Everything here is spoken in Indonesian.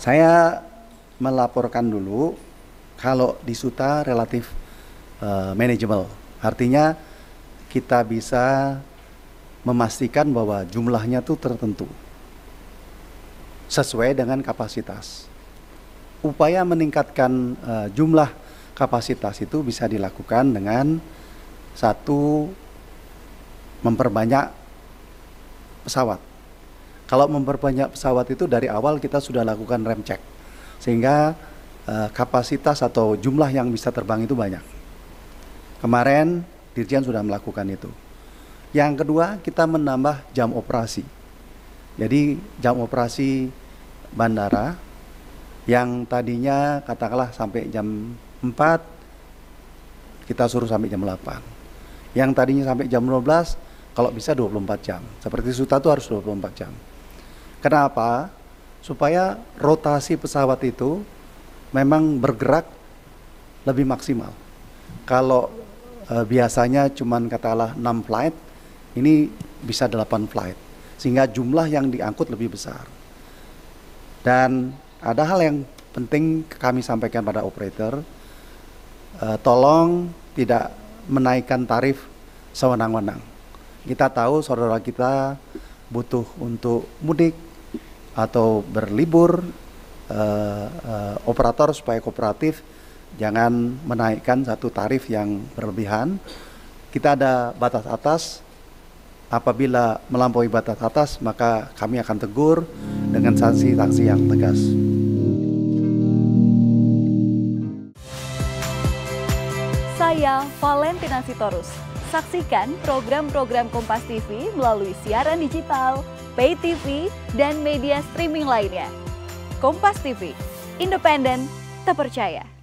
Saya melaporkan dulu kalau di Suta relatif uh, manageable. Artinya kita bisa memastikan bahwa jumlahnya itu tertentu sesuai dengan kapasitas. Upaya meningkatkan uh, jumlah kapasitas itu bisa dilakukan dengan satu memperbanyak pesawat. Kalau memperbanyak pesawat itu dari awal kita sudah lakukan rem check sehingga uh, kapasitas atau jumlah yang bisa terbang itu banyak. Kemarin Dirjen sudah melakukan itu. Yang kedua, kita menambah jam operasi. Jadi jam operasi bandara yang tadinya katakanlah sampai jam 4 kita suruh sampai jam 8 yang tadinya sampai jam 12 kalau bisa 24 jam seperti Suta itu harus 24 jam kenapa? supaya rotasi pesawat itu memang bergerak lebih maksimal kalau e, biasanya cuman katakanlah 6 flight ini bisa 8 flight sehingga jumlah yang diangkut lebih besar dan ada hal yang penting kami sampaikan pada operator, uh, tolong tidak menaikkan tarif sewenang-wenang. Kita tahu saudara kita butuh untuk mudik atau berlibur, uh, uh, operator supaya kooperatif jangan menaikkan satu tarif yang berlebihan. Kita ada batas atas, apabila melampaui batas atas maka kami akan tegur dengan sanksi-sanksi yang tegas. Saya Valentina Sitorus. Saksikan program-program Kompas TV melalui siaran digital, pay TV, dan media streaming lainnya. Kompas TV, independen, terpercaya.